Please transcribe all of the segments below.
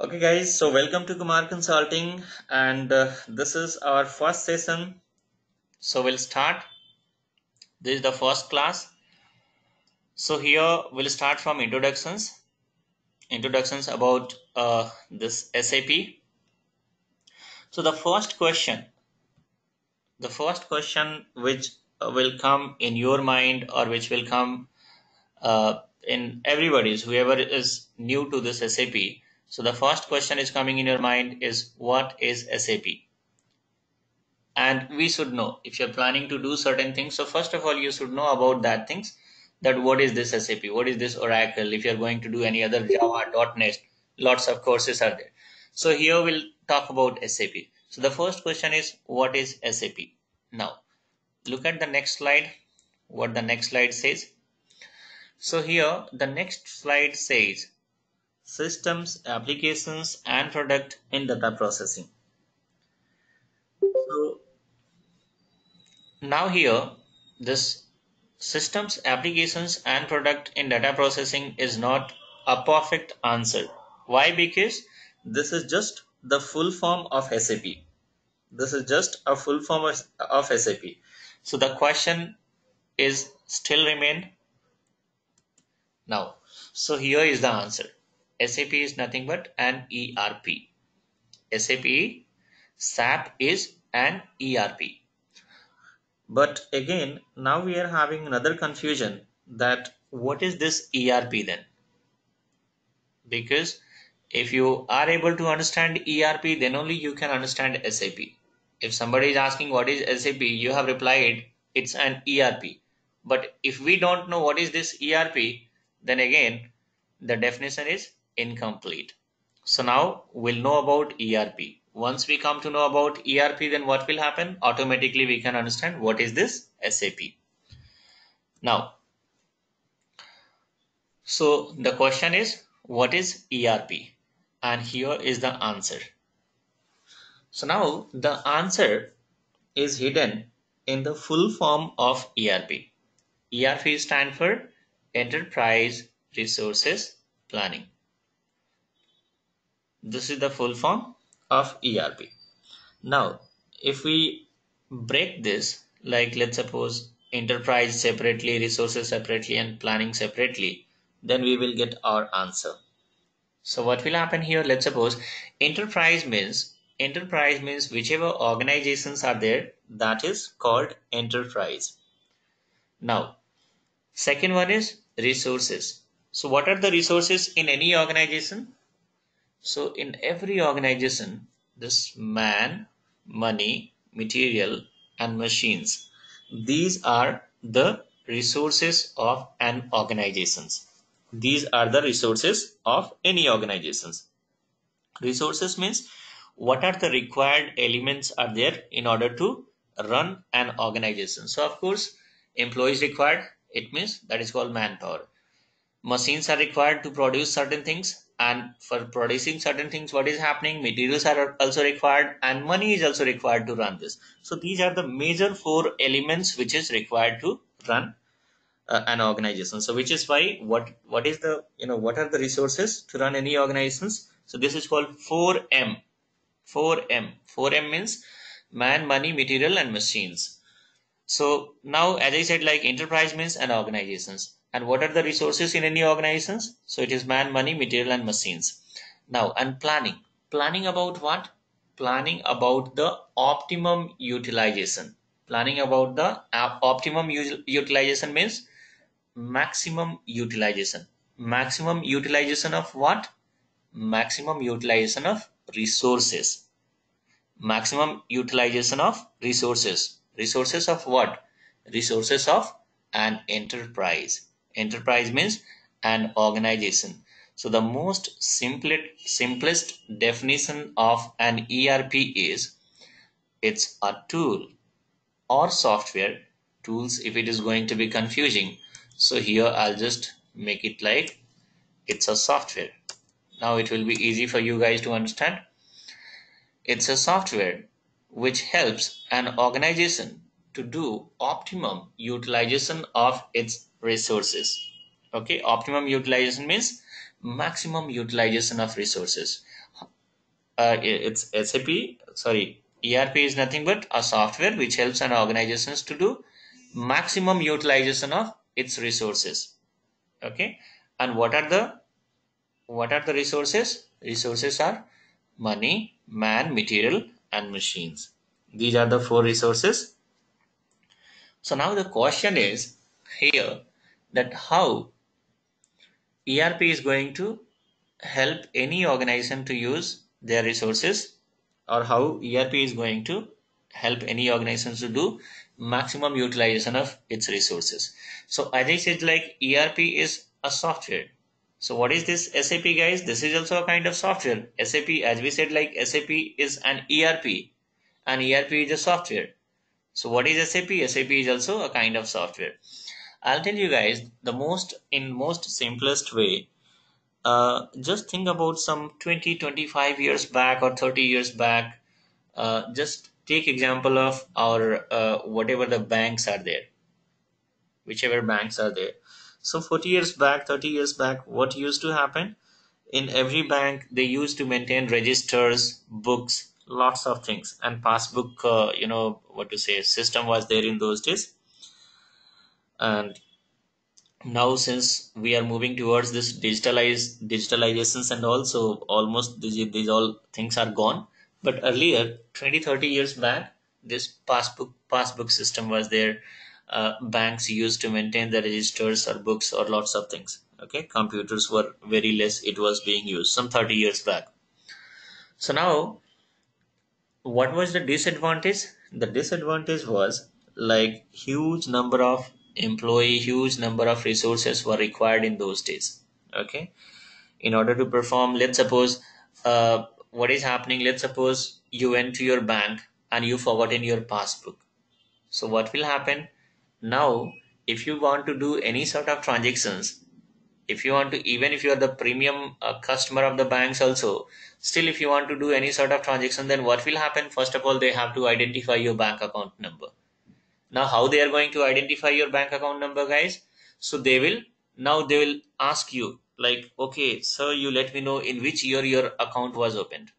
Okay, guys, so welcome to Kumar Consulting, and uh, this is our first session. So, we'll start. This is the first class. So, here we'll start from introductions. Introductions about uh, this SAP. So, the first question, the first question which uh, will come in your mind or which will come uh, in everybody's, whoever is new to this SAP so the first question is coming in your mind is what is SAP? And we should know if you're planning to do certain things. So first of all, you should know about that things that what is this SAP? What is this Oracle? If you're going to do any other Java, .NET, lots of courses are there. So here we'll talk about SAP. So the first question is what is SAP? Now look at the next slide. What the next slide says. So here the next slide says systems, applications, and product in data processing. So now here this systems, applications, and product in data processing is not a perfect answer. Why? Because this is just the full form of SAP. This is just a full form of, of SAP. So the question is still remain now. So here is the answer. SAP is nothing but an ERP. SAP SAP is an ERP. But again, now we are having another confusion that what is this ERP then? Because if you are able to understand ERP, then only you can understand SAP. If somebody is asking what is SAP, you have replied it's an ERP. But if we don't know what is this ERP, then again the definition is incomplete. So now we'll know about ERP. Once we come to know about ERP, then what will happen? Automatically we can understand what is this SAP. Now, so the question is what is ERP? And here is the answer. So now the answer is hidden in the full form of ERP. ERP stand for Enterprise Resources Planning. This is the full form of ERP. Now, if we break this, like let's suppose enterprise separately, resources separately, and planning separately, then we will get our answer. So what will happen here? Let's suppose enterprise means enterprise means whichever organizations are there that is called enterprise. Now, second one is resources. So what are the resources in any organization? So in every organization, this man, money, material and machines, these are the resources of an organizations. These are the resources of any organizations. Resources means what are the required elements are there in order to run an organization. So of course, employees required, it means that is called manpower. Machines are required to produce certain things and for producing certain things what is happening? Materials are also required and money is also required to run this. So these are the major four elements which is required to run uh, an organization. So which is why what what is the you know what are the resources to run any organizations? So this is called 4m 4m 4m means man money material and machines. So now as i said like enterprise means an organizations and what are the resources in any organizations? So it is man money material and machines. Now and planning. Planning about what? Planning about the optimum utilization. Planning about the optimum utilization means maximum utilization. Maximum utilization of what? Maximum utilization of resources. Maximum utilization of resources. Resources of what? Resources of an enterprise enterprise means an organization. So the most simplest simplest definition of an erp is it's a tool or software tools if it is going to be confusing. So here i'll just make it like it's a software. Now it will be easy for you guys to understand. It's a software which helps an organization to do optimum utilization of its resources okay optimum utilization means maximum utilization of resources uh, it's SAP. Sorry, ERP is nothing but a software which helps an organizations to do maximum utilization of its resources. Okay, and what are the what are the resources? Resources are money, man, material, and machines. These are the four resources. So now the question is here that how ERP is going to help any organization to use their resources or how ERP is going to help any organization to do maximum utilization of its resources. So as I said like ERP is a software. So what is this SAP guys? This is also a kind of software. SAP as we said like SAP is an ERP and ERP is a software. So what is SAP? SAP is also a kind of software. I'll tell you guys the most in most simplest way uh, just think about some 20 25 years back or 30 years back uh, just take example of our uh, whatever the banks are there whichever banks are there so 40 years back 30 years back what used to happen in every bank they used to maintain registers books lots of things. And passbook uh, you know what to say system was there in those days. And now since we are moving towards this digitalized digitalizations and also almost these, these all things are gone. But earlier 20 30 years back this passbook passbook system was there. Uh, banks used to maintain the registers or books or lots of things. Okay computers were very less it was being used some 30 years back. So now what was the disadvantage? The disadvantage was like huge number of employee huge number of resources were required in those days okay? In order to perform let's suppose uh, what is happening let's suppose you went to your bank and you forgotten your passbook. So what will happen? Now if you want to do any sort of transactions if you want to even if you are the premium uh, customer of the banks also still if you want to do any sort of transaction then what will happen? First of all they have to identify your bank account number. Now how they are going to identify your bank account number guys? So they will now they will ask you like okay sir you let me know in which year your account was opened.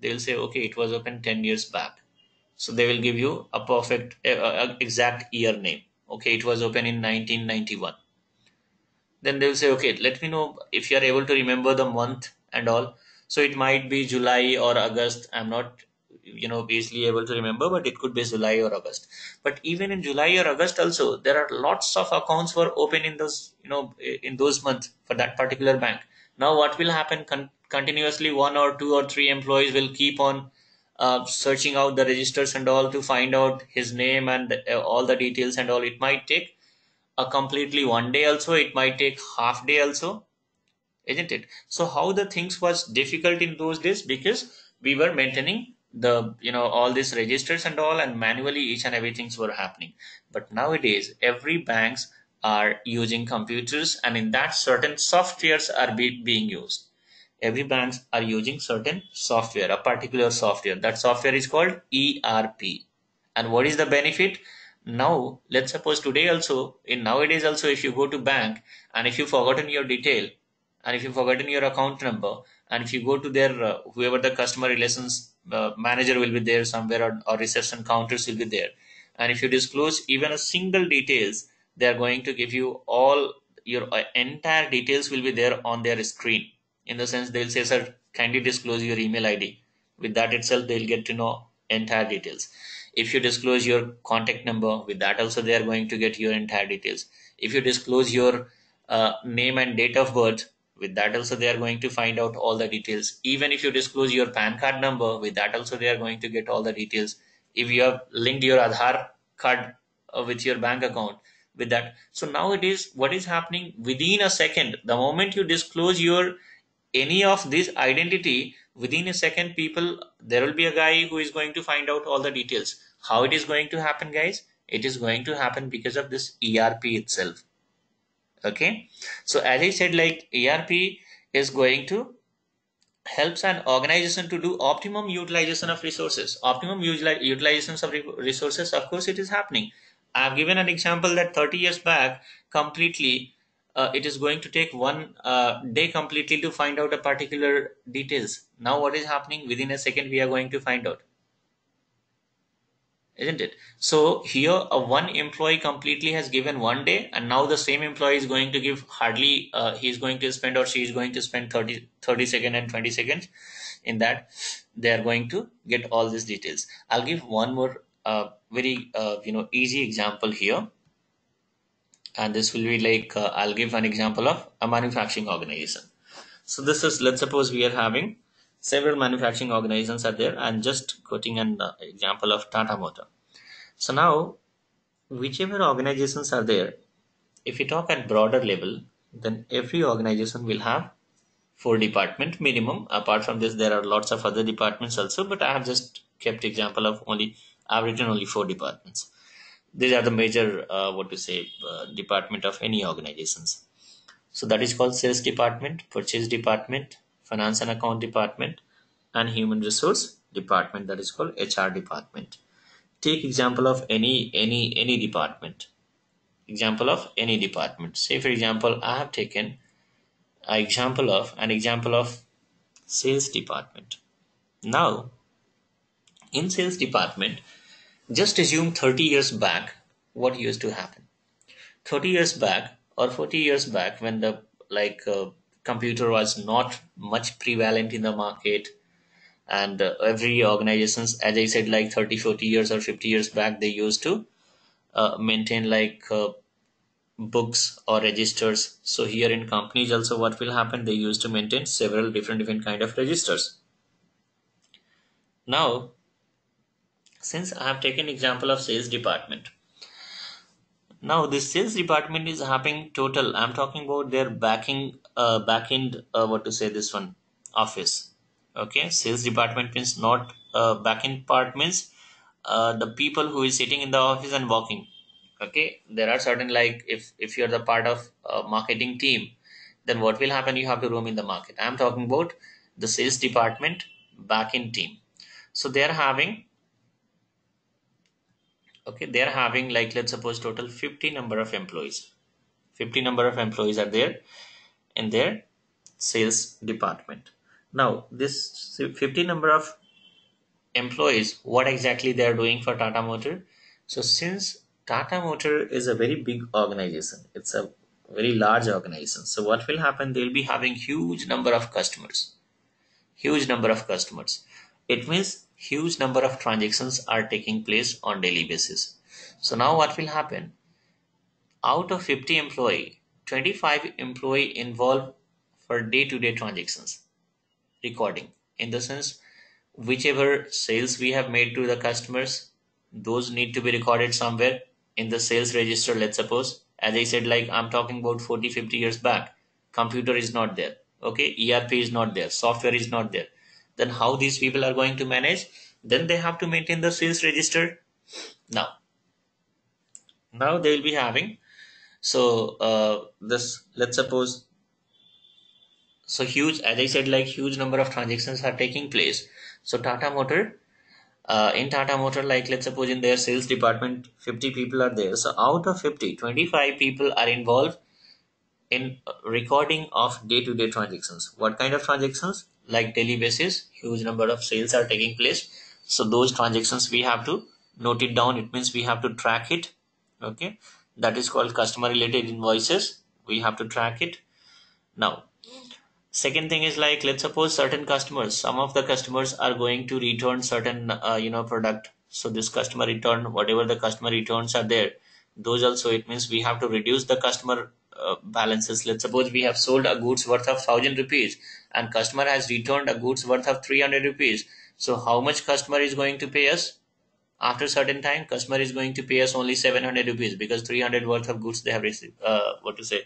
They will say okay it was opened 10 years back. So they will give you a perfect uh, exact year name. Okay it was opened in 1991 then they will say okay let me know if you are able to remember the month and all. So it might be july or august. I'm not you know easily able to remember but it could be july or august. But even in july or august also there are lots of accounts were open in those you know in those months for that particular bank. Now what will happen Con- continuously one or two or three employees will keep on uh, searching out the registers and all to find out his name and uh, all the details and all it might take a completely one day also it might take half day also isn't it? So how the things was difficult in those days because we were maintaining the you know all these registers and all and manually each and everything's were happening. But nowadays every banks are using computers and in that certain softwares are be, being used. Every banks are using certain software a particular software. That software is called erp and what is the benefit now let's suppose today also in nowadays also if you go to bank and if you forgotten your detail and if you forgotten your account number and if you go to their uh, whoever the customer relations uh, manager will be there somewhere or, or reception counters will be there. And if you disclose even a single details they are going to give you all your uh, entire details will be there on their screen. In the sense they'll say sir kindly disclose your email id with that itself they'll get to know entire details if you disclose your contact number with that also they are going to get your entire details. If you disclose your uh, name and date of birth with that also they are going to find out all the details. Even if you disclose your pan card number with that also they are going to get all the details. If you have linked your Aadhaar card uh, with your bank account with that. So now it is what is happening within a second the moment you disclose your any of this identity within a second people there will be a guy who is going to find out all the details. How it is going to happen guys? It is going to happen because of this erp itself. Okay? So as i said like erp is going to helps an organization to do optimum utilization of resources. Optimum utilization of resources of course it is happening. I've given an example that 30 years back completely uh, it is going to take one uh, day completely to find out a particular details. Now what is happening? Within a second we are going to find out. Isn't it? So here a one employee completely has given one day and now the same employee is going to give hardly uh, is going to spend or she is going to spend 30 30 seconds and 20 seconds in that they are going to get all these details. I'll give one more uh, very uh, you know easy example here and this will be like uh, i'll give an example of a manufacturing organization. So this is let's suppose we are having several manufacturing organizations are there. And just quoting an uh, example of tata motor so now whichever organizations are there if we talk at broader level then every organization will have four department minimum. Apart from this there are lots of other departments also but i have just kept example of only i've written only four departments these are the major uh, what to say uh, department of any organizations. So that is called sales department purchase department finance and account department and human resource department that is called hr department. Take example of any any any department. Example of any department. Say for example i have taken an example of an example of sales department. Now in sales department just assume 30 years back what used to happen. 30 years back or 40 years back when the like uh, computer was not much prevalent in the market and uh, every organizations as i said like 30 40 years or 50 years back they used to uh, maintain like uh, books or registers. So here in companies also what will happen? They used to maintain several different different kind of registers. Now since i have taken example of sales department. Now this sales department is having total i'm talking about their backing uh backend uh, what to say this one office. Okay sales department means not uh, backend part means uh, the people who is sitting in the office and working. Okay there are certain like if if you're the part of uh, marketing team then what will happen? You have to roam in the market. I'm talking about the sales department backend team. So they're having okay they're having like let's suppose total 50 number of employees. 50 number of employees are there in their sales department. Now this 50 number of employees what exactly they are doing for tata motor so since tata motor is a very big organization it's a very large organization so what will happen? They'll be having huge number of customers. Huge number of customers. It means huge number of transactions are taking place on daily basis. So now what will happen? Out of 50 employee 25 employee involved for day-to-day transactions recording. In the sense whichever sales we have made to the customers those need to be recorded somewhere in the sales register let's suppose. As i said like i'm talking about 40 50 years back computer is not there okay? Erp is not there software is not there then how these people are going to manage then they have to maintain the sales register. Now now they will be having so uh, this let's suppose so huge as i said like huge number of transactions are taking place. So tata motor uh, in tata motor like let's suppose in their sales department 50 people are there. So out of 50 25 people are involved in recording of day-to-day transactions. What kind of transactions like daily basis huge number of sales are taking place. So those transactions we have to note it down. It means we have to track it. Okay? That is called customer related invoices. We have to track it. Now second thing is like let's suppose certain customers some of the customers are going to return certain uh, you know product. So this customer return whatever the customer returns are there those also it means we have to reduce the customer uh, balances. Let's suppose we have sold a goods worth of 1000 rupees and customer has returned a goods worth of 300 rupees. So how much customer is going to pay us? After certain time customer is going to pay us only 700 rupees because 300 worth of goods they have received uh, what to say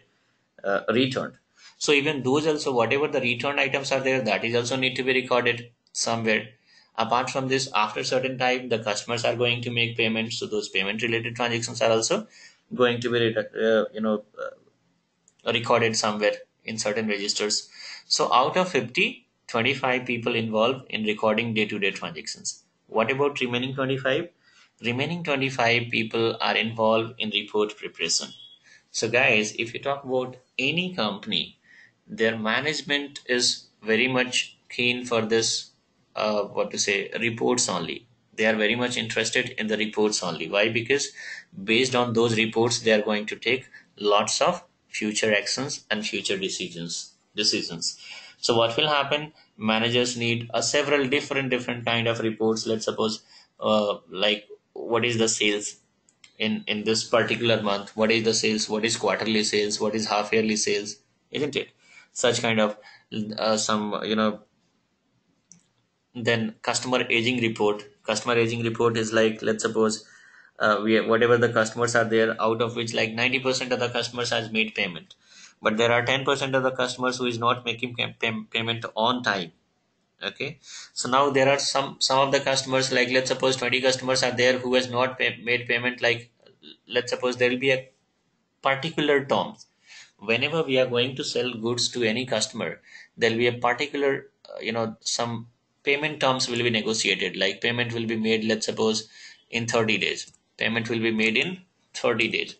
uh, returned. So even those also whatever the returned items are there that is also need to be recorded somewhere. Apart from this after certain time the customers are going to make payments. So those payment related transactions are also going to be uh, you know uh, recorded somewhere in certain registers so out of 50 25 people involved in recording day-to-day transactions. What about remaining 25 remaining 25 people are involved in report preparation. So guys if you talk about any company their management is very much keen for this uh, what to say reports only. They are very much interested in the reports only. Why? Because based on those reports they are going to take lots of future actions and future decisions decisions. So what will happen? Managers need a several different different kind of reports. Let's suppose uh, like what is the sales in in this particular month? What is the sales? What is quarterly sales? What is half yearly sales? Isn't it? Such kind of uh, some you know then customer aging report. Customer aging report is like let's suppose uh, we whatever the customers are there out of which like 90% of the customers has made payment but there are 10% of the customers who is not making pay- payment on time. Okay? So now there are some some of the customers like let's suppose 20 customers are there who has not pay, made payment like let's suppose there will be a particular terms. Whenever we are going to sell goods to any customer there will be a particular uh, you know some payment terms will be negotiated. Like payment will be made let's suppose in 30 days. Payment will be made in 30 days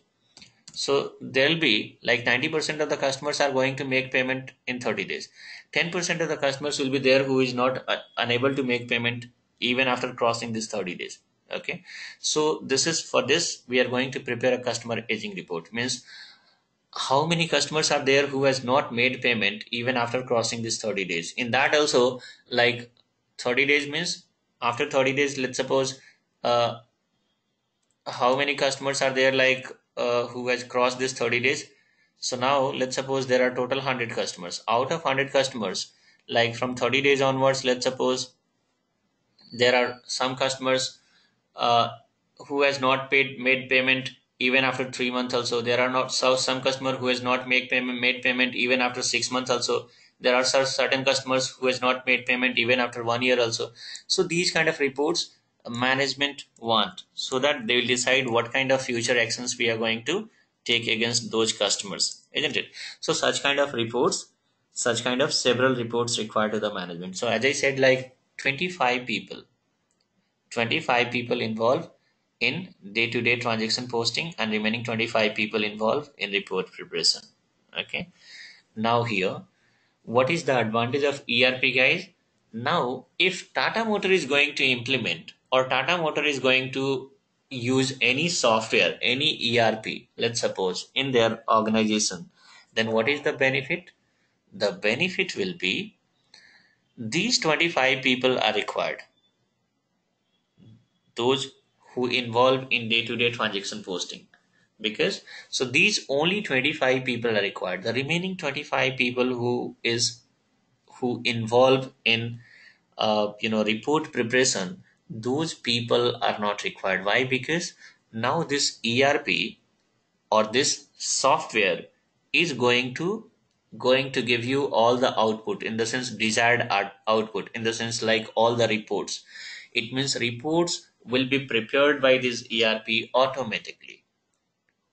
so there'll be like 90% of the customers are going to make payment in 30 days. 10% of the customers will be there who is not uh, unable to make payment even after crossing this 30 days. Okay? So this is for this we are going to prepare a customer aging report. Means how many customers are there who has not made payment even after crossing this 30 days? In that also like 30 days means after 30 days let's suppose uh, how many customers are there like uh, who has crossed this 30 days. So now let's suppose there are total 100 customers. Out of 100 customers like from 30 days onwards let's suppose there are some customers uh, who has not paid made payment even after three months also. There are not so some customer who has not made payment made payment even after six months also. There are certain customers who has not made payment even after one year also. So these kind of reports management want so that they will decide what kind of future actions we are going to take against those customers isn't it? So such kind of reports such kind of several reports required to the management. So as i said like 25 people 25 people involved in day-to-day transaction posting and remaining 25 people involved in report preparation. Okay. Now here what is the advantage of erp guys? Now if tata motor is going to implement or Tata Motor is going to use any software, any ERP, let's suppose, in their organization, then what is the benefit? The benefit will be these 25 people are required. Those who involve in day-to-day transaction posting because so these only 25 people are required the remaining 25 people who is who involve in uh, you know report preparation those people are not required. Why? Because now this erp or this software is going to going to give you all the output in the sense desired output in the sense like all the reports. It means reports will be prepared by this erp automatically.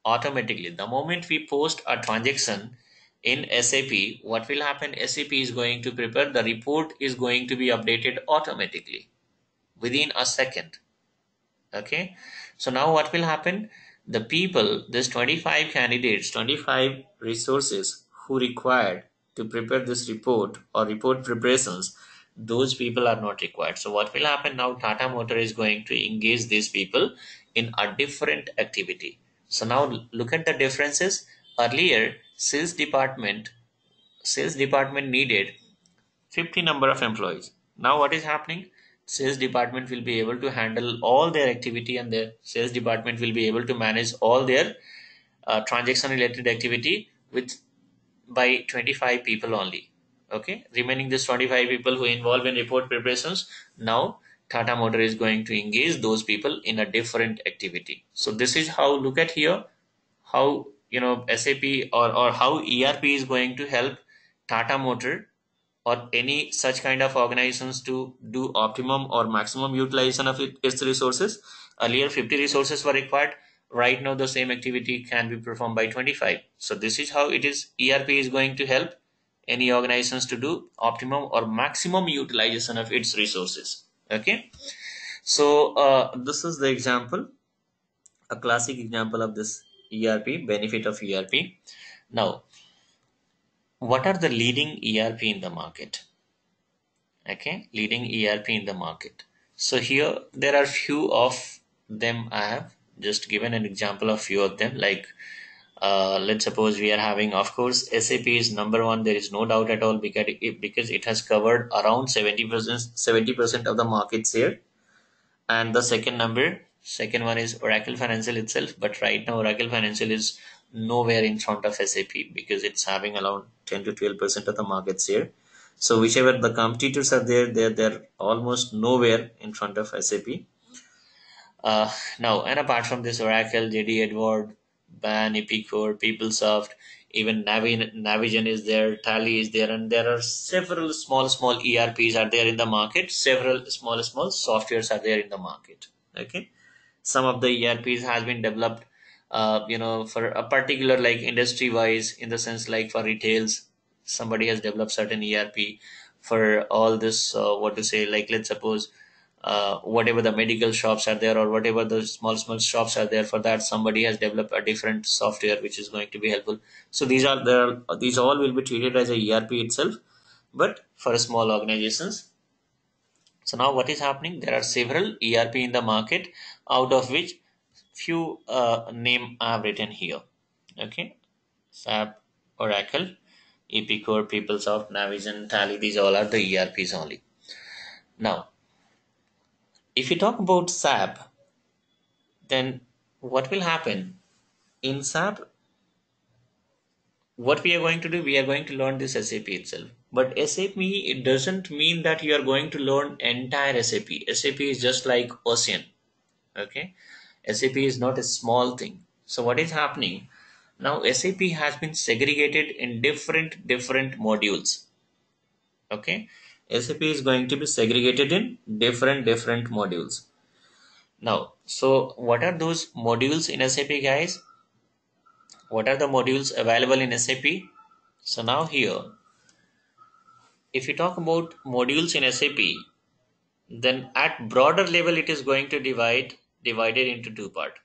Automatically. The moment we post a transaction in sap what will happen? Sap is going to prepare. The report is going to be updated automatically within a second. Okay? So now what will happen? The people this 25 candidates 25 resources who required to prepare this report or report preparations those people are not required. So what will happen now? Tata motor is going to engage these people in a different activity. So now look at the differences. Earlier sales department sales department needed 50 number of employees. Now what is happening sales department will be able to handle all their activity and the sales department will be able to manage all their uh, transaction related activity with by 25 people only. Okay? Remaining this 25 people who involve in report preparations now tata motor is going to engage those people in a different activity. So this is how look at here how you know sap or, or how erp is going to help tata motor or any such kind of organizations to do optimum or maximum utilization of its resources. Earlier, 50 resources were required. Right now, the same activity can be performed by 25. So this is how it is. ERP is going to help any organizations to do optimum or maximum utilization of its resources. Okay. So uh, this is the example, a classic example of this ERP, benefit of ERP. Now, what are the leading ERP in the market? Okay, leading ERP in the market. So here there are few of them. I have just given an example of few of them. Like, uh, let's suppose we are having, of course, SAP is number one. There is no doubt at all because it, because it has covered around seventy percent, seventy percent of the market share. And the second number Second one is Oracle Financial itself, but right now Oracle Financial is nowhere in front of SAP because it's having around 10 to 12 percent of the market share. So whichever the competitors are there, they're they're almost nowhere in front of SAP. Uh, now, and apart from this, Oracle, JD Edward, Baan, Epicor, PeopleSoft, even Navi, Navision is there, Tally is there, and there are several small, small ERPs are there in the market. Several small, small softwares are there in the market. Okay some of the erps has been developed uh, you know for a particular like industry wise in the sense like for retails somebody has developed certain erp for all this uh, what to say like let's suppose uh, whatever the medical shops are there or whatever the small small shops are there for that somebody has developed a different software which is going to be helpful so these are the these all will be treated as a erp itself but for small organizations so now what is happening? There are several ERP in the market, out of which few uh, name I have written here. Okay, SAP, Oracle, Epicor, PeopleSoft, Navision, Tally. These all are the ERPs only. Now, if you talk about SAP, then what will happen in SAP? What we are going to do? We are going to learn this SAP itself but sap it doesn't mean that you are going to learn entire sap sap is just like ocean okay sap is not a small thing. So what is happening? Now sap has been segregated in different different modules. Okay? Sap is going to be segregated in different different modules. Now so what are those modules in sap guys? What are the modules available in sap so now here if you talk about modules in SAP, then at broader level it is going to divide divided into two part.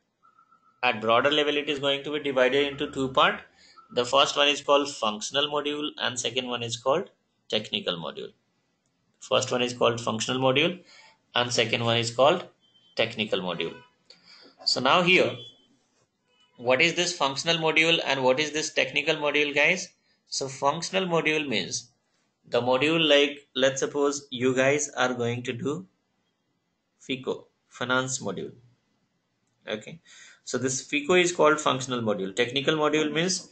At broader level it is going to be divided into two part. The first one is called functional module and second one is called technical module. First one is called functional module and second one is called technical module. So now here, what is this functional module and what is this technical module guys? So functional module means the module like let's suppose you guys are going to do FICO finance module okay. So this FICO is called functional module. Technical module means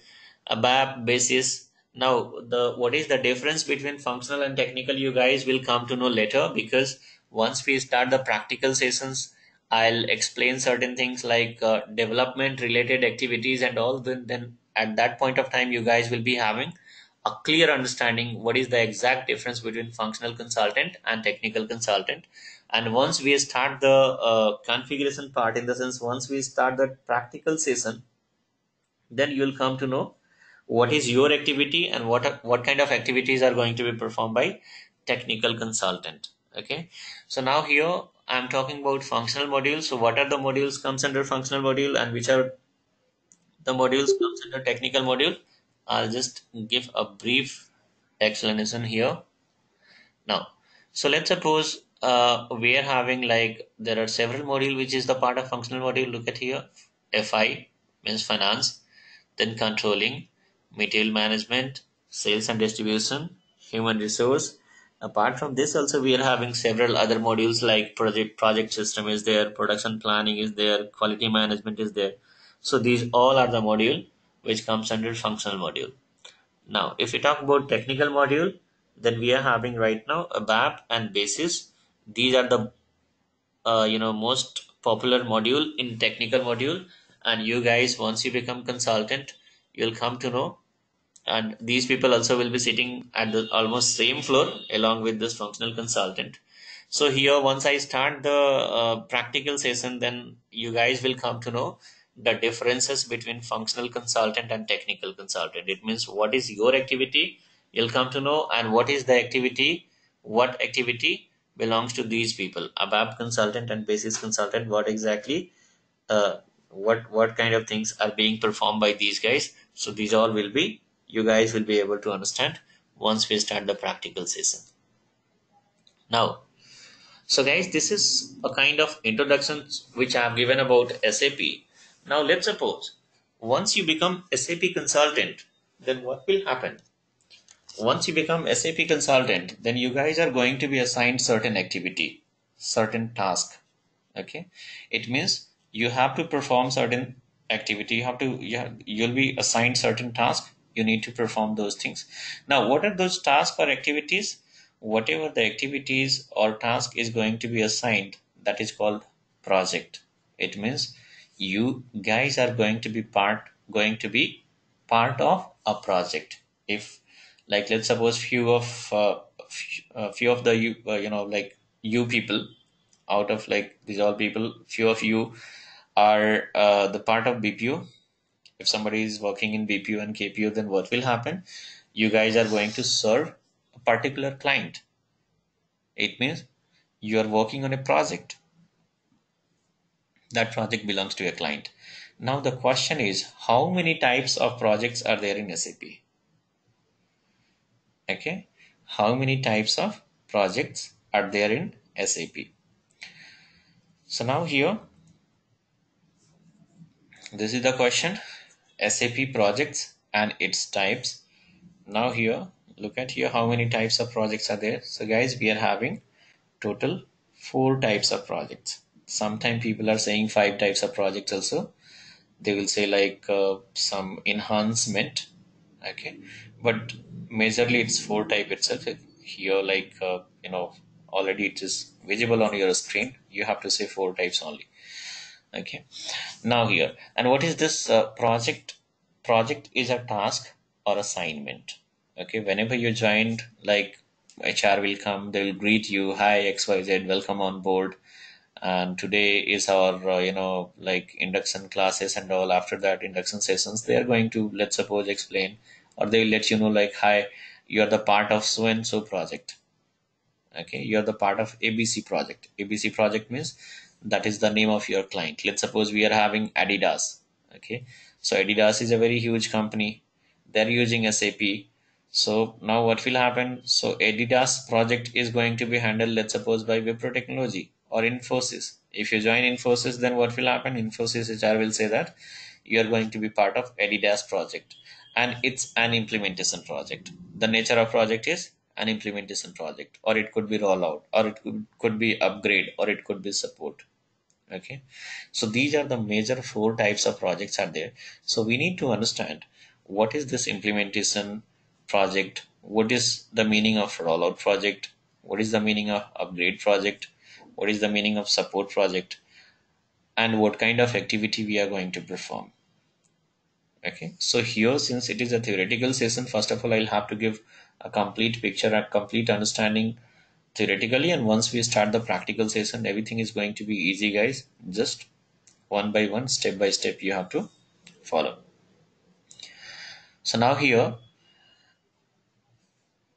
a ABAP basis. Now the what is the difference between functional and technical you guys will come to know later because once we start the practical sessions I'll explain certain things like uh, development related activities and all. Then then at that point of time you guys will be having a clear understanding what is the exact difference between functional consultant and technical consultant and once we start the uh, configuration part in the sense once we start the practical session then you will come to know what is your activity and what what kind of activities are going to be performed by technical consultant. Okay? So now here i'm talking about functional modules. So what are the modules comes under functional module and which are the modules comes under technical module? I'll just give a brief explanation here. Now, so let's suppose uh, we are having like there are several module which is the part of functional module. Look at here, FI means finance, then controlling, material management, sales and distribution, human resource. Apart from this, also we are having several other modules like project project system is there, production planning is there, quality management is there. So these all are the module which comes under functional module. Now, if we talk about technical module, then we are having right now ABAP and BASIS. These are the uh, you know most popular module in technical module. And you guys, once you become consultant, you'll come to know. And these people also will be sitting at the almost same floor along with this functional consultant. So here, once I start the uh, practical session, then you guys will come to know the differences between functional consultant and technical consultant. It means what is your activity, you'll come to know, and what is the activity, what activity belongs to these people. ABAP consultant and basis consultant, what exactly uh, what what kind of things are being performed by these guys? So these all will be you guys will be able to understand once we start the practical session. Now so guys this is a kind of introduction which i have given about sap now let's suppose once you become sap consultant then what will happen once you become sap consultant then you guys are going to be assigned certain activity certain task okay? It means you have to perform certain activity you have to you have, you'll be assigned certain task you need to perform those things. Now what are those tasks or activities? Whatever the activities or task is going to be assigned that is called project. It means you guys are going to be part going to be part of a project. If like let's suppose few of uh, few, uh, of the you uh, you know like you people out of like these all people few of you are uh, the part of BPO if somebody is working in BPO and KPO then what will happen? You guys are going to serve a particular client. It means you are working on a project. That project belongs to a client. Now the question is how many types of projects are there in sap okay. How many types of projects are there in sap so now here this is the question. Sap projects and its types. Now here look at here how many types of projects are there. So guys we are having total four types of projects. Sometimes people are saying five types of projects also. They will say like uh, some enhancement okay. But majorly it's four type itself. Here like uh, you know already it is visible on your screen you have to say four types only. Okay. Now here and what is this uh, project project is a task or assignment. Okay. Whenever you joined like hr will come they will greet you hi xyz welcome on board and today is our uh, you know like induction classes and all. After that induction sessions they are going to let's suppose explain or they will let you know like hi you are the part of so and so project. Okay you are the part of abc project. Abc project means that is the name of your client. Let's suppose we are having adidas. Okay so adidas is a very huge company. They're using sap so now what will happen? So adidas project is going to be handled let's suppose by wipro technology or infosys. If you join infosys then what will happen? Infosys hr will say that you are going to be part of adidas project. And it's an implementation project. The nature of project is an implementation project or it could be rollout or it could, could be upgrade or it could be support. Okay? So these are the major four types of projects are there. So we need to understand what is this implementation project what is the meaning of rollout project what is the meaning of upgrade project what is the meaning of support project and what kind of activity we are going to perform. Okay so here since it is a theoretical session first of all i'll have to give a complete picture a complete understanding theoretically and once we start the practical session everything is going to be easy guys. Just one by one step by step you have to follow. So now here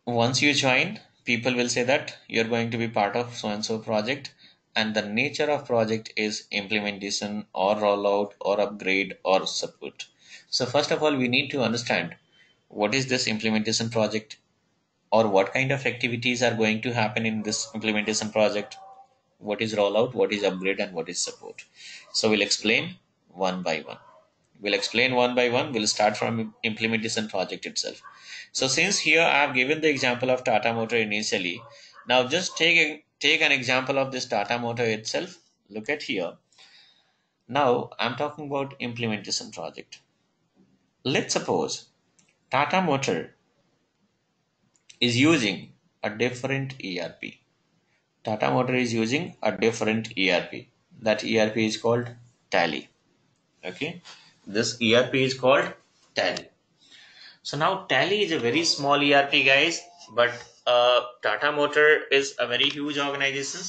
once you join people will say that you're going to be part of so and so project and the nature of project is implementation or rollout or upgrade or support so first of all, we need to understand what is this implementation project or what kind of activities are going to happen in this implementation project. What is rollout, what is upgrade and what is support. So we'll explain one by one. We'll explain one by one. We'll start from implementation project itself. So since here I have given the example of Tata Motor initially, now just take a, take an example of this Tata Motor itself. Look at here. Now I'm talking about implementation project. Let's suppose Tata Motor is using a different ERP. Tata Motor is using a different ERP. That ERP is called Tally. Okay, this ERP is called Tally. So now Tally is a very small ERP, guys, but uh, Tata Motor is a very huge organization.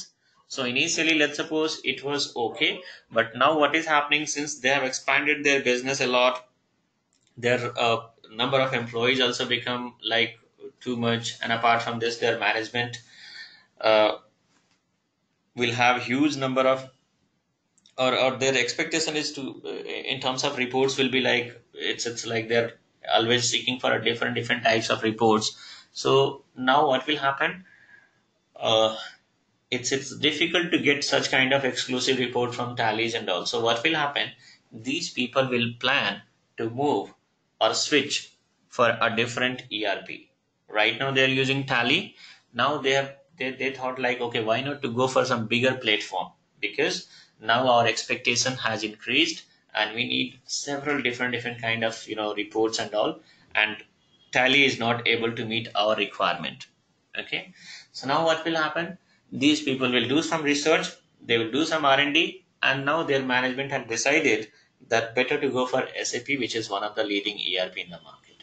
So initially, let's suppose it was okay, but now what is happening since they have expanded their business a lot, their uh, number of employees also become like too much and apart from this their management uh, will have huge number of or, or their expectation is to uh, in terms of reports will be like it's it's like they're always seeking for a different different types of reports. So now what will happen? Uh, it's it's difficult to get such kind of exclusive report from tallies and all. So what will happen? These people will plan to move or switch for a different erp right now they're using tally. Now they have they, they thought like okay why not to go for some bigger platform? Because now our expectation has increased and we need several different different kind of you know reports and all. And tally is not able to meet our requirement. Okay? So now what will happen? These people will do some research they will do some r&d and now their management had decided that better to go for sap which is one of the leading erp in the market.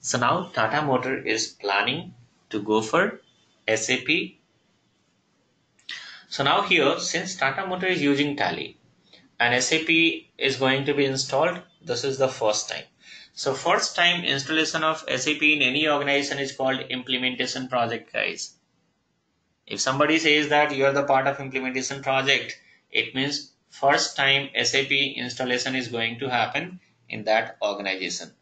So now tata motor is planning to go for sap so now here since tata motor is using tally and sap is going to be installed this is the first time so first time installation of sap in any organization is called implementation project guys if somebody says that you are the part of implementation project, it means first time SAP installation is going to happen in that organization.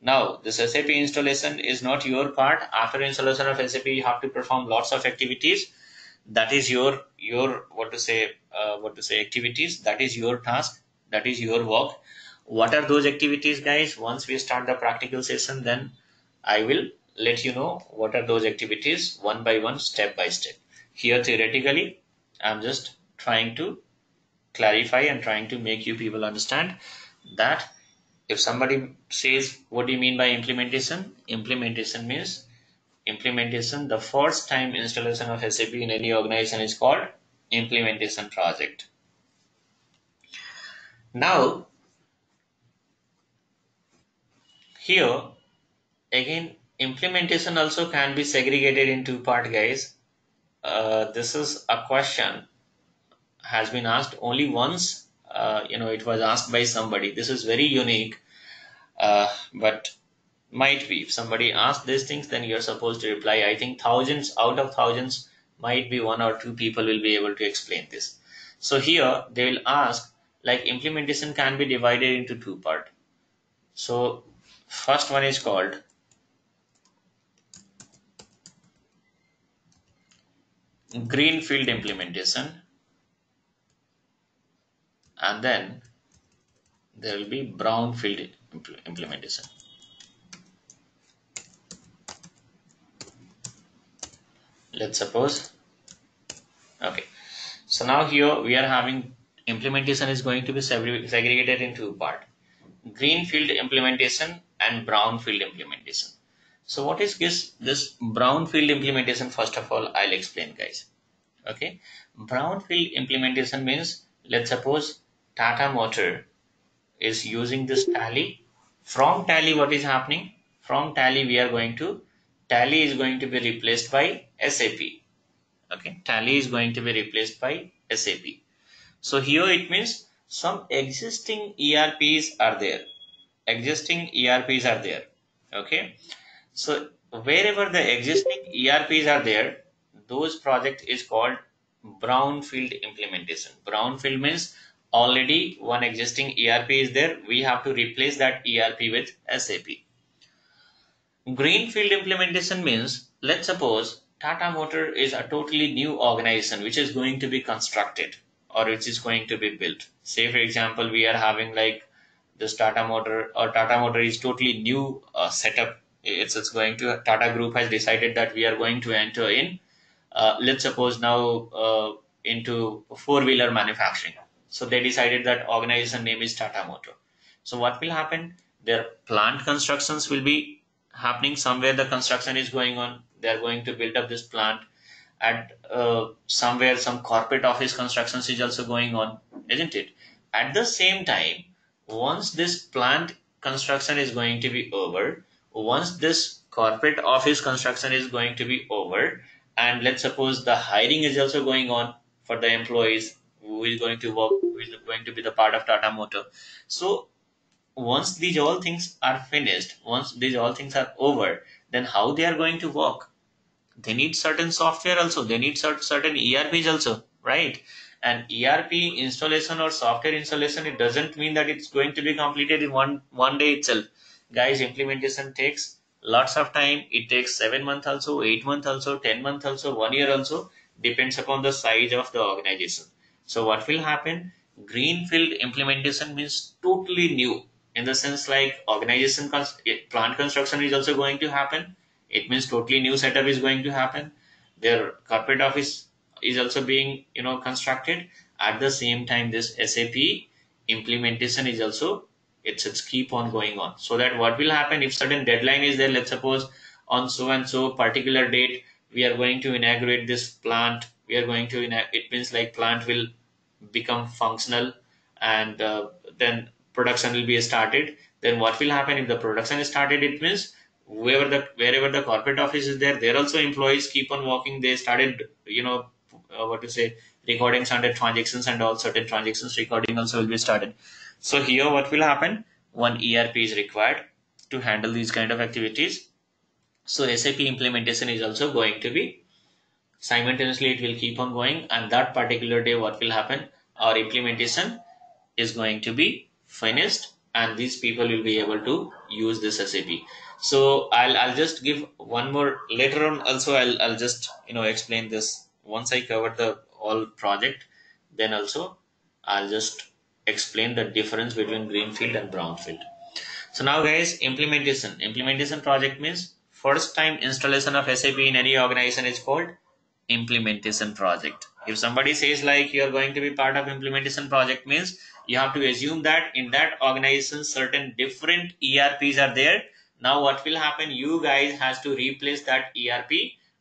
Now, this SAP installation is not your part. After installation of SAP, you have to perform lots of activities. That is your your what to say uh, what to say activities. That is your task. That is your work. What are those activities, guys? Once we start the practical session, then I will let you know what are those activities one by one, step by step. Here theoretically, I'm just trying to clarify and trying to make you people understand that if somebody says, what do you mean by implementation? Implementation means implementation, the first time installation of SAP in any organization is called implementation project. Now, here again, implementation also can be segregated in two part guys uh, this is a question has been asked only once. Uh, you know, it was asked by somebody. This is very unique, uh, but might be if somebody asks these things, then you're supposed to reply. I think thousands out of thousands might be one or two people will be able to explain this. So here they will ask like implementation can be divided into two part. So first one is called greenfield implementation and then there will be brownfield implementation let's suppose okay so now here we are having implementation is going to be segregated in two part green field implementation and brown field implementation so what is this, this brown field implementation? First of all, I'll explain guys. Okay. brown field implementation means let's suppose Tata Motor is using this tally. From tally, what is happening? From tally, we are going to tally is going to be replaced by SAP. Okay. Tally is going to be replaced by SAP. So here it means some existing ERPs are there. Existing ERPs are there. Okay so wherever the existing ERPs are there, those project is called brownfield implementation. Brownfield means already one existing ERP is there. We have to replace that ERP with SAP. Greenfield implementation means let's suppose Tata Motor is a totally new organization which is going to be constructed or which is going to be built. Say for example, we are having like this Tata Motor or Tata Motor is totally new uh, setup it's it's going to Tata Group has decided that we are going to enter in. Uh, let's suppose now uh, into four wheeler manufacturing. So they decided that organization name is Tata Motor. So what will happen? Their plant constructions will be happening somewhere. The construction is going on. They are going to build up this plant. At uh, somewhere, some corporate office constructions is also going on, isn't it? At the same time, once this plant construction is going to be over, once this corporate office construction is going to be over and let's suppose the hiring is also going on for the employees who is going to work who is going to be the part of tata motor so once these all things are finished once these all things are over then how they are going to work they need certain software also they need certain erps also right and ERP installation or software installation, it doesn't mean that it's going to be completed in one one day itself. Guys, implementation takes lots of time. It takes seven months also, eight months also, ten months also, one year also, depends upon the size of the organization. So what will happen? Greenfield implementation means totally new in the sense like organization plant construction is also going to happen. It means totally new setup is going to happen. Their corporate office is also being you know constructed at the same time this sap implementation is also it's it's keep on going on so that what will happen if certain deadline is there let's suppose on so and so particular date we are going to inaugurate this plant we are going to it means like plant will become functional and uh, then production will be started. Then what will happen if the production is started? It means wherever the wherever the corporate office is there there also employees keep on working. They started you know uh, what to say recording certain transactions and all certain transactions recording also will be started. So here what will happen? One erp is required to handle these kind of activities. So sap implementation is also going to be simultaneously it will keep on going. And that particular day what will happen? Our implementation is going to be finished and these people will be able to use this sap so i'll i'll just give one more later on also i'll i'll just you know explain this once I cover the all project, then also I'll just explain the difference between greenfield and brownfield. So now guys, implementation. Implementation project means first time installation of SAP in any organization is called implementation project. If somebody says like you are going to be part of implementation project means you have to assume that in that organization certain different ERPs are there. Now what will happen? You guys has to replace that ERP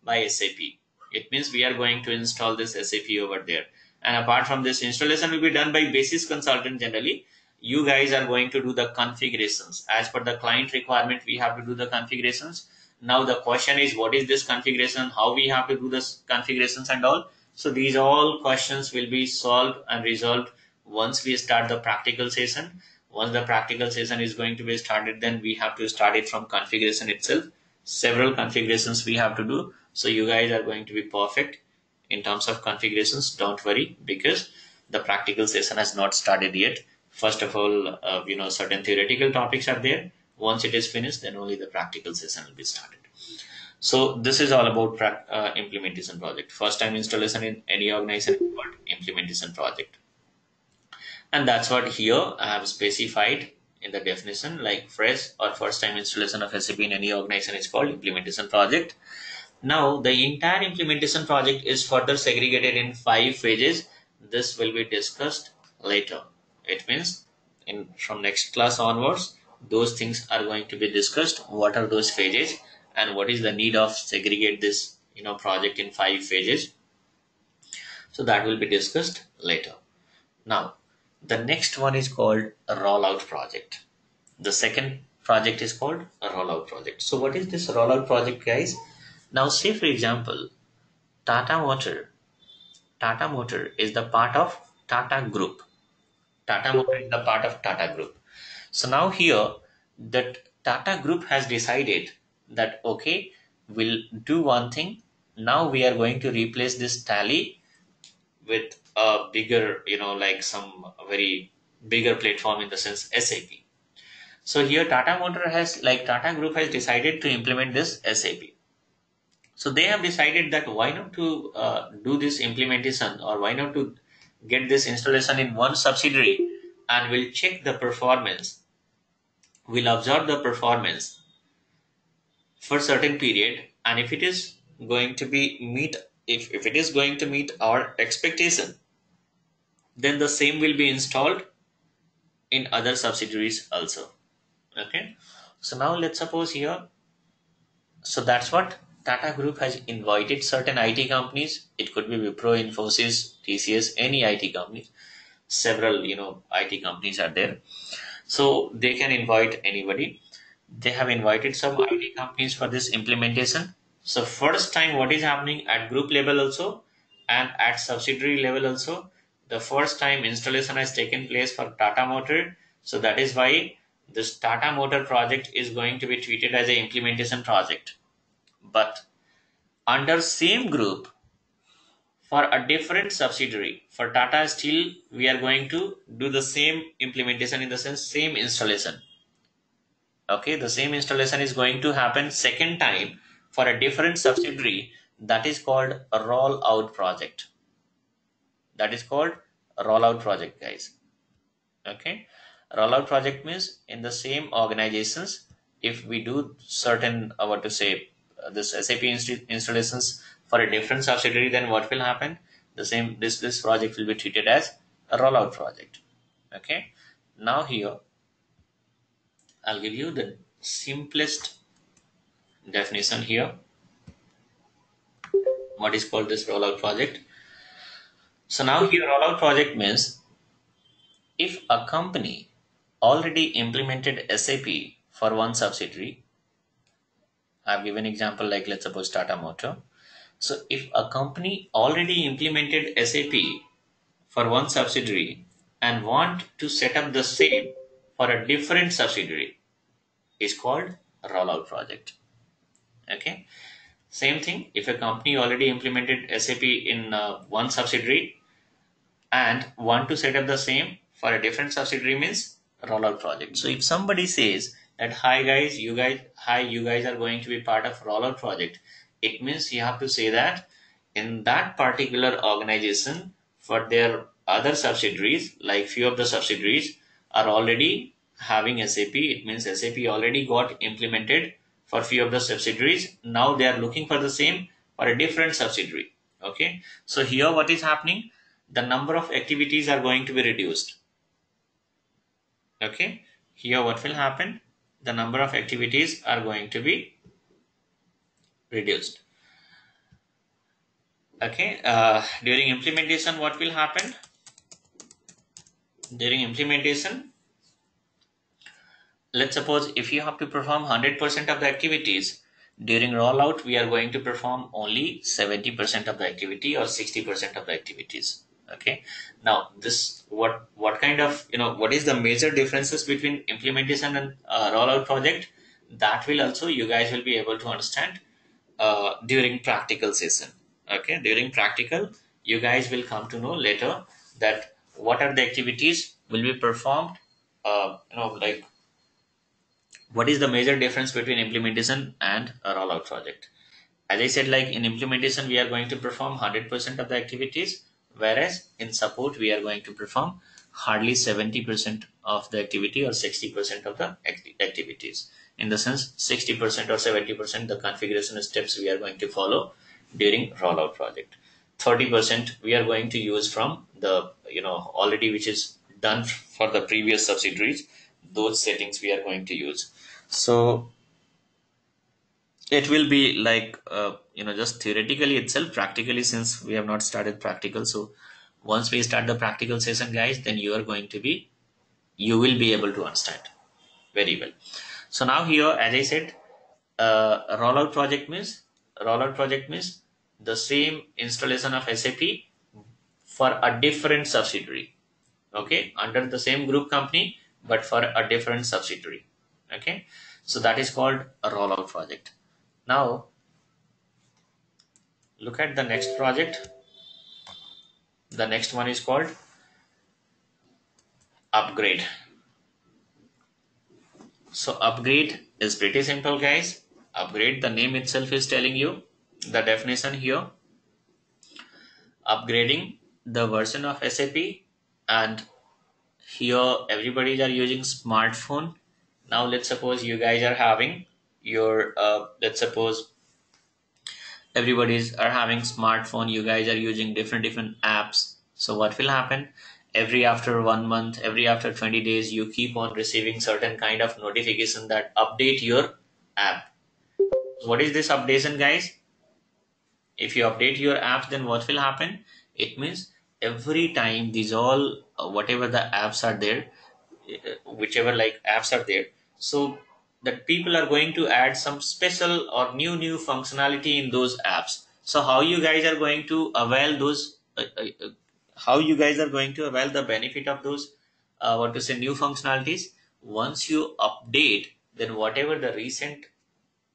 by SAP it means we are going to install this SAP over there. And apart from this, installation will be done by basis consultant generally. You guys are going to do the configurations. As per the client requirement, we have to do the configurations. Now the question is, what is this configuration? How we have to do this configurations and all. So these all questions will be solved and resolved once we start the practical session. Once the practical session is going to be started, then we have to start it from configuration itself. Several configurations we have to do so you guys are going to be perfect in terms of configurations. Don't worry because the practical session has not started yet. First of all, uh, you know, certain theoretical topics are there. Once it is finished, then only the practical session will be started. So this is all about uh, implementation project. First time installation in any organization implementation project. And that's what here I have specified in the definition like fresh or first time installation of SAP in any organization is called implementation project. Now the entire implementation project is further segregated in five phases. This will be discussed later. It means in from next class onwards, those things are going to be discussed. What are those phases and what is the need of segregate this you know project in five phases. So that will be discussed later. Now the next one is called a rollout project. The second project is called a rollout project. So what is this rollout project guys? Now say for example, Tata Motor. Tata Motor is the part of Tata Group. Tata Motor is the part of Tata Group. So now here that Tata Group has decided that okay, we'll do one thing. Now we are going to replace this tally with a bigger, you know, like some very bigger platform in the sense SAP. So here Tata Motor has like Tata Group has decided to implement this SAP. So they have decided that why not to uh, do this implementation or why not to get this installation in one subsidiary and we'll check the performance. We'll observe the performance for certain period and if it is going to be meet if, if it is going to meet our expectation then the same will be installed in other subsidiaries also okay so now let's suppose here so that's what Tata Group has invited certain IT companies. It could be Wipro, Infosys, TCS, any IT companies. Several, you know, IT companies are there. So they can invite anybody. They have invited some IT companies for this implementation. So first time what is happening at group level also and at subsidiary level also. The first time installation has taken place for Tata Motor. So that is why this Tata Motor project is going to be treated as an implementation project but under same group for a different subsidiary. For Tata Steel, we are going to do the same implementation in the sense same installation. Okay, the same installation is going to happen second time for a different subsidiary that is called a rollout project. That is called rollout project, guys. Okay, rollout project means in the same organizations, if we do certain, uh, what to say, uh, this SAP inst- installations for a different subsidiary, then what will happen? The same this this project will be treated as a rollout project. Okay. Now here I'll give you the simplest definition here. What is called this rollout project? So now here rollout project means if a company already implemented SAP for one subsidiary, I've given example like let's suppose Tata Motor so if a company already implemented SAP for one subsidiary and want to set up the same for a different subsidiary is called rollout project. Okay. Same thing if a company already implemented SAP in uh, one subsidiary and want to set up the same for a different subsidiary means rollout project. So if somebody says that hi guys, you guys, hi, you guys are going to be part of rollout project, it means you have to say that in that particular organization for their other subsidiaries like few of the subsidiaries are already having sap it means sap already got implemented for few of the subsidiaries. Now they are looking for the same for a different subsidiary. Okay? So here what is happening the number of activities are going to be reduced. Okay? Here what will happen? The number of activities are going to be reduced. Okay? Uh, during implementation what will happen? During implementation let's suppose if you have to perform 100% of the activities during rollout we are going to perform only 70% of the activity or 60% of the activities okay. Now this what what kind of you know what is the major differences between implementation and uh, rollout project? That will also you guys will be able to understand uh, during practical session. Okay. During practical you guys will come to know later that what are the activities will be performed uh, you know like what is the major difference between implementation and a rollout project? As i said like in implementation we are going to perform 100% of the activities whereas in support we are going to perform hardly 70% of the activity or 60% of the activities. In the sense 60% or 70% the configuration steps we are going to follow during rollout project. 30% we are going to use from the you know already which is done for the previous subsidiaries those settings we are going to use. So it will be like uh, you know just theoretically itself practically since we have not started practical so once we start the practical session guys then you are going to be you will be able to understand very well so now here, as I said, uh, rollout project means rollout project means the same installation of SAP for a different subsidiary. Okay, under the same group company, but for a different subsidiary. Okay, so that is called a rollout project. Now, look at the next project. The next one is called upgrade. So upgrade is pretty simple guys. Upgrade, the name itself is telling you the definition here. Upgrading the version of SAP and here everybody are using smartphone. Now let's suppose you guys are having your, uh, let's suppose everybody's are having smartphone. You guys are using different, different apps. So what will happen? every after one month every after 20 days you keep on receiving certain kind of notification that update your app what is this updation guys if you update your app then what will happen it means every time these all uh, whatever the apps are there uh, whichever like apps are there so that people are going to add some special or new new functionality in those apps. So how you guys are going to avail those uh, uh, how you guys are going to avail the benefit of those uh, what to say new functionalities? Once you update then whatever the recent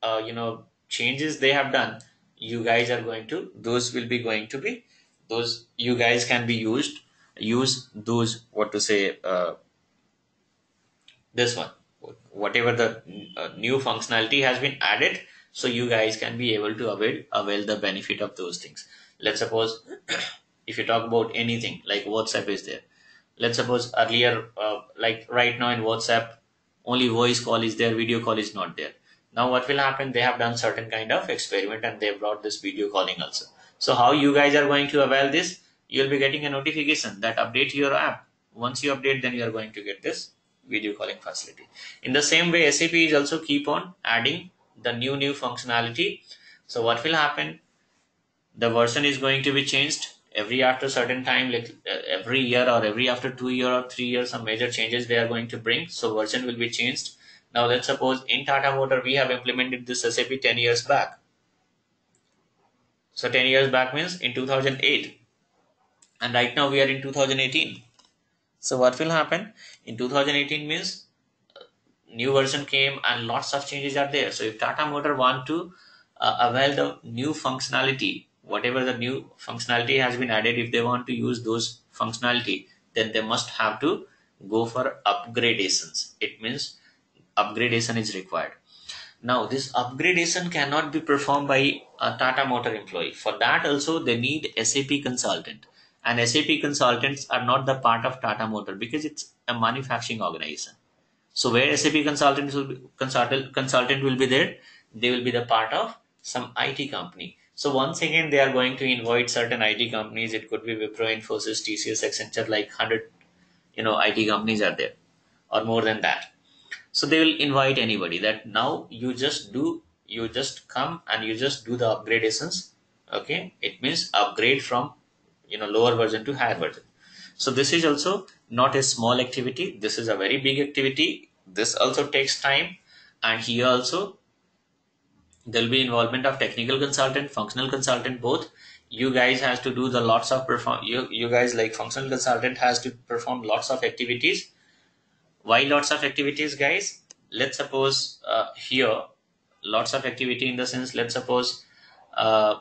uh, you know changes they have done you guys are going to those will be going to be those you guys can be used use those what to say uh, this one whatever the uh, new functionality has been added so you guys can be able to avail avail the benefit of those things. Let's suppose if you talk about anything like whatsapp is there. Let's suppose earlier uh, like right now in whatsapp only voice call is there video call is not there. Now what will happen? They have done certain kind of experiment and they brought this video calling also. So how you guys are going to avail this? You'll be getting a notification that update your app. Once you update then you are going to get this video calling facility. In the same way sap is also keep on adding the new new functionality. So what will happen? The version is going to be changed every after certain time like uh, every year or every after two year or three years some major changes they are going to bring. So version will be changed. Now let's suppose in tata motor we have implemented this sap 10 years back. So 10 years back means in 2008 and right now we are in 2018 so what will happen? In 2018 means uh, new version came and lots of changes are there. So if tata motor want to uh, avail the new functionality whatever the new functionality has been added if they want to use those functionality then they must have to go for upgradations. It means upgradation is required. Now this upgradation cannot be performed by a tata motor employee. For that also they need sap consultant and sap consultants are not the part of tata motor because it's a manufacturing organization so where sap consultants will be consultant consultant will be there they will be the part of some it company so once again, they are going to invite certain IT companies. It could be Wipro, Infosys, TCS, Accenture, like hundred, you know, IT companies are there, or more than that. So they will invite anybody. That now you just do, you just come and you just do the upgradations. Okay, it means upgrade from, you know, lower version to higher version. So this is also not a small activity. This is a very big activity. This also takes time, and here also there'll be involvement of technical consultant functional consultant both you guys has to do the lots of perform you, you guys like functional consultant has to perform lots of activities why lots of activities guys let's suppose uh, here lots of activity in the sense let's suppose uh,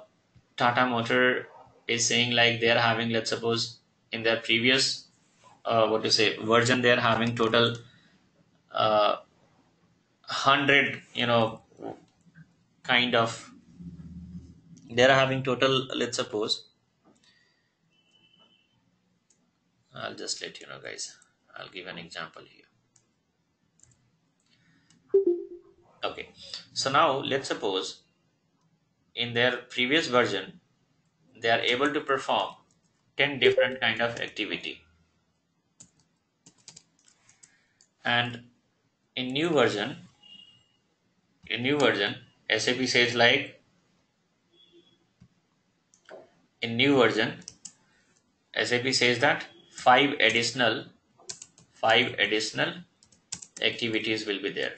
tata motor is saying like they're having let's suppose in their previous uh, what to say version they're having total uh, 100 you know kind of they are having total let's suppose I'll just let you know guys. I'll give an example here. Okay. So now let's suppose in their previous version they are able to perform 10 different kind of activity. And in new version in new version SAP says like in new version SAP says that five additional five additional activities will be there.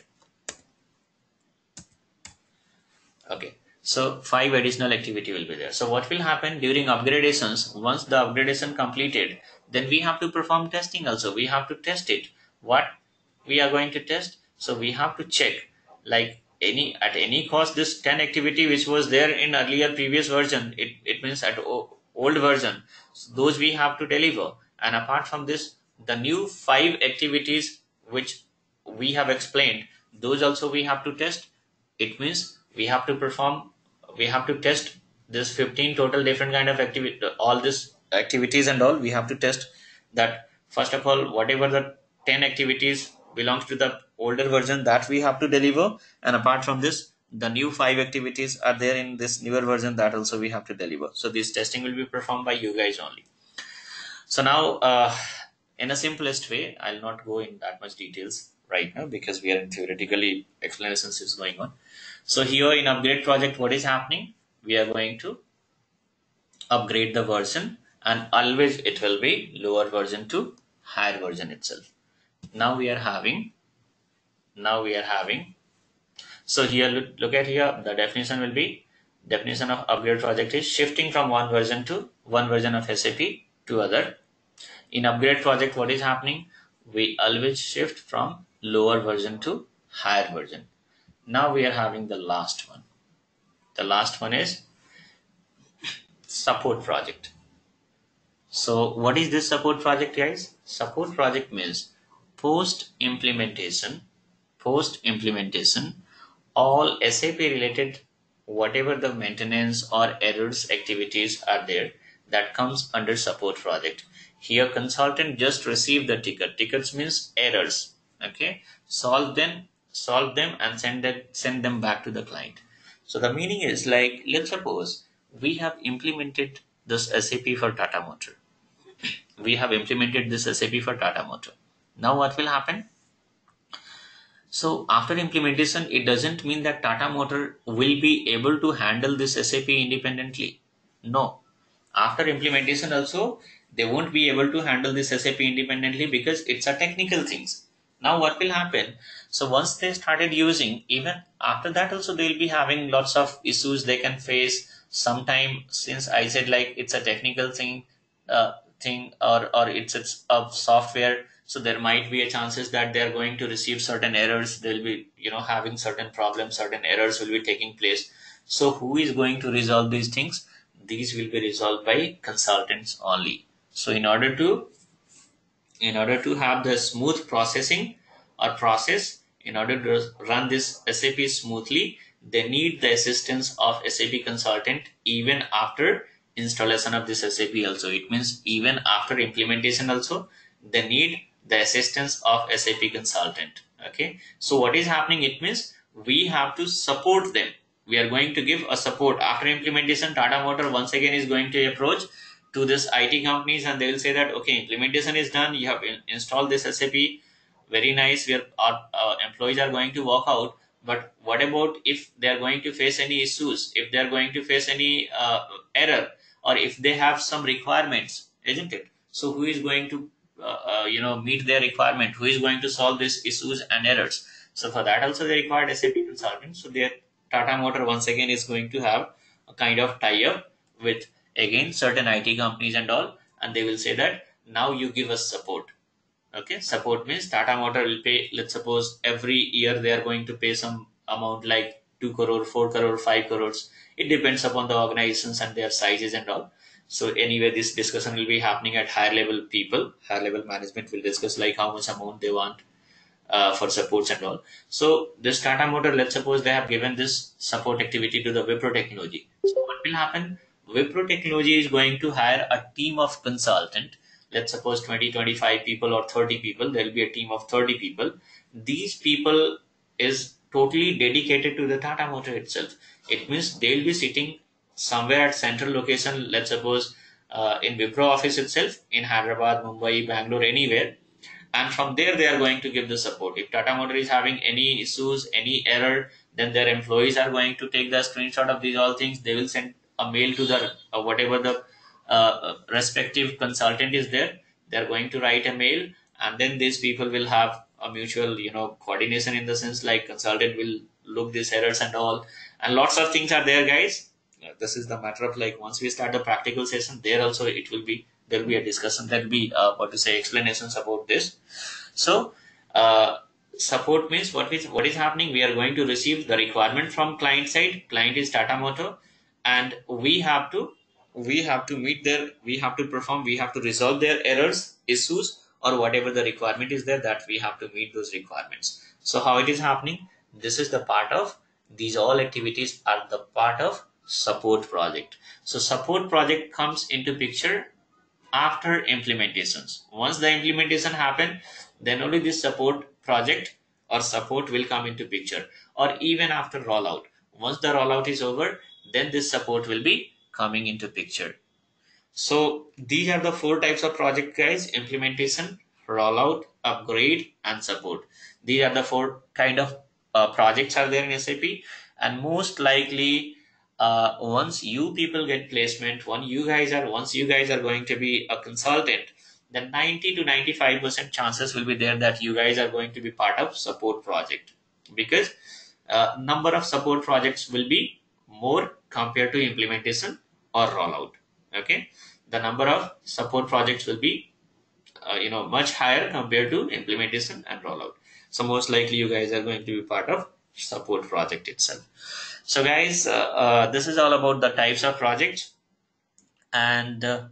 Okay so five additional activity will be there. So what will happen during upgradations once the upgradation completed then we have to perform testing also. We have to test it. What we are going to test? So we have to check like any at any cost this 10 activity which was there in earlier previous version it, it means at old version so those we have to deliver. And apart from this the new five activities which we have explained those also we have to test. It means we have to perform we have to test this 15 total different kind of activity all this activities and all we have to test that first of all whatever the 10 activities belongs to the older version that we have to deliver. And apart from this the new five activities are there in this newer version that also we have to deliver. So this testing will be performed by you guys only. So now uh, in a simplest way i'll not go in that much details right now because we are in theoretically explanations is going on so here in upgrade project what is happening? We are going to upgrade the version and always it will be lower version to higher version itself. Now we are having now we are having so here look, look at here the definition will be definition of upgrade project is shifting from one version to one version of sap to other. In upgrade project what is happening? We always shift from lower version to higher version now we are having the last one. The last one is support project. So what is this support project guys? Support project means post implementation post implementation all sap related whatever the maintenance or errors activities are there that comes under support project. Here consultant just receive the ticket. Tickets means errors. Okay? Solve them solve them and send that send them back to the client so the meaning is like let's suppose we have implemented this sap for tata motor we have implemented this sap for tata motor now what will happen so after implementation, it doesn't mean that Tata Motor will be able to handle this SAP independently. No. After implementation also, they won't be able to handle this SAP independently because it's a technical things. Now what will happen? So once they started using, even after that also they'll be having lots of issues they can face. Sometime since I said like it's a technical thing, uh, thing or or it's it's a software so there might be a chances that they are going to receive certain errors they'll be you know having certain problems certain errors will be taking place so who is going to resolve these things these will be resolved by consultants only so in order to in order to have the smooth processing or process in order to run this sap smoothly they need the assistance of sap consultant even after installation of this sap also it means even after implementation also they need the assistance of SAP consultant. Okay. So what is happening? It means we have to support them. We are going to give a support after implementation. Tata Motor once again is going to approach to this IT companies and they will say that okay, implementation is done. You have in- installed this SAP. Very nice. Where our uh, employees are going to walk out. But what about if they are going to face any issues? If they are going to face any uh, error, or if they have some requirements, isn't it? So who is going to uh, uh, you know meet their requirement who is going to solve these issues and errors so for that also they required sap consultant so their tata motor once again is going to have a kind of tie-up with again certain it companies and all and they will say that now you give us support okay support means tata motor will pay let's suppose every year they are going to pay some amount like 2 crore 4 crore 5 crores it depends upon the organizations and their sizes and all so anyway, this discussion will be happening at higher level people, higher level management will discuss like how much amount they want uh, for supports and all. So this Tata Motor, let's suppose they have given this support activity to the Wipro technology. So what will happen? Wipro technology is going to hire a team of consultant. Let's suppose 20, 25 people or 30 people. There will be a team of 30 people. These people is totally dedicated to the Tata Motor itself. It means they'll be sitting somewhere at central location, let's suppose uh, in Wipro office itself, in Hyderabad, Mumbai, Bangalore, anywhere. And from there, they are going to give the support. If Tata Motor is having any issues, any error, then their employees are going to take the screenshot of these all things. They will send a mail to the uh, whatever the uh, respective consultant is there. They are going to write a mail, and then these people will have a mutual, you know, coordination in the sense like consultant will look these errors and all, and lots of things are there, guys. This is the matter of like once we start the practical session there also it will be there will be a discussion there will be uh, what to say explanations about this. So uh, support means what is what is happening? We are going to receive the requirement from client side. Client is tata motor and we have to we have to meet their we have to perform we have to resolve their errors issues or whatever the requirement is there that we have to meet those requirements so how it is happening this is the part of these all activities are the part of support project. So support project comes into picture after implementations. Once the implementation happen, then only this support project or support will come into picture or even after rollout. Once the rollout is over, then this support will be coming into picture. So these are the four types of project guys, implementation, rollout, upgrade and support. These are the four kind of uh, projects are there in SAP and most likely uh, once you people get placement, when you guys are once you guys are going to be a consultant, then 90 to 95 percent chances will be there that you guys are going to be part of support project because uh, number of support projects will be more compared to implementation or rollout. Okay, the number of support projects will be uh, you know much higher compared to implementation and rollout. So most likely you guys are going to be part of support project itself. So guys, uh, uh, this is all about the types of projects and uh,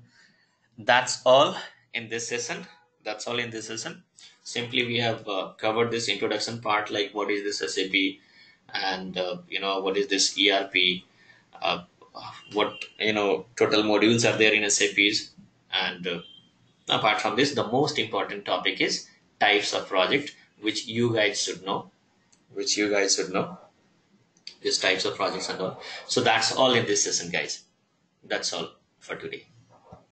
that's all in this session that's all in this session simply we have uh, covered this introduction part like what is this sap and uh, you know what is this erp uh, what you know total modules are there in saps and uh, apart from this the most important topic is types of project which you guys should know. Which you guys should know. These types of projects and all. So that's all in this session guys. That's all for today